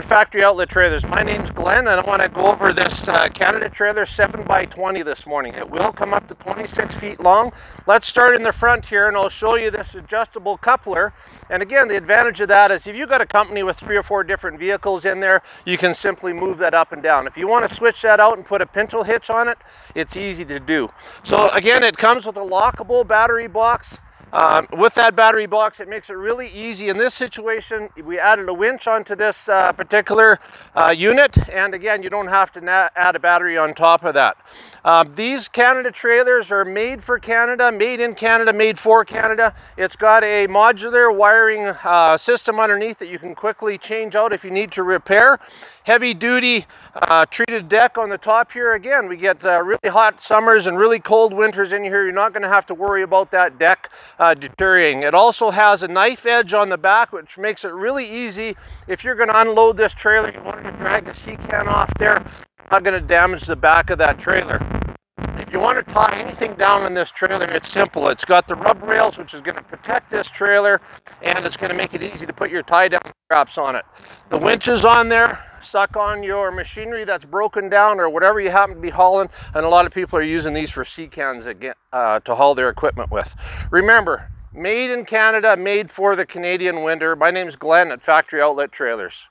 Factory Outlet Trailers. My name's Glenn and I want to go over this uh, Canada trailer 7x20 this morning. It will come up to 26 feet long. Let's start in the front here and I'll show you this adjustable coupler. And again, the advantage of that is if you've got a company with three or four different vehicles in there, you can simply move that up and down. If you want to switch that out and put a pintle hitch on it, it's easy to do. So again, it comes with a lockable battery box. Um, with that battery box, it makes it really easy. In this situation, we added a winch onto this uh, particular uh, unit, and again, you don't have to add a battery on top of that. Um, these Canada trailers are made for Canada, made in Canada, made for Canada. It's got a modular wiring uh, system underneath that you can quickly change out if you need to repair. Heavy duty uh, treated deck on the top here. Again, we get uh, really hot summers and really cold winters in here. You're not going to have to worry about that deck uh, deteriorating. It also has a knife edge on the back, which makes it really easy if you're going to unload this trailer. You want to drag a sea can off there, not going to damage the back of that trailer. If you want to tie anything down in this trailer, it's simple. It's got the rub rails, which is going to protect this trailer, and it's going to make it easy to put your tie down straps on it. The winches on there, suck on your machinery that's broken down or whatever you happen to be hauling, and a lot of people are using these for sea cans again, uh, to haul their equipment with. Remember, made in Canada, made for the Canadian winter. My name is Glenn at Factory Outlet Trailers.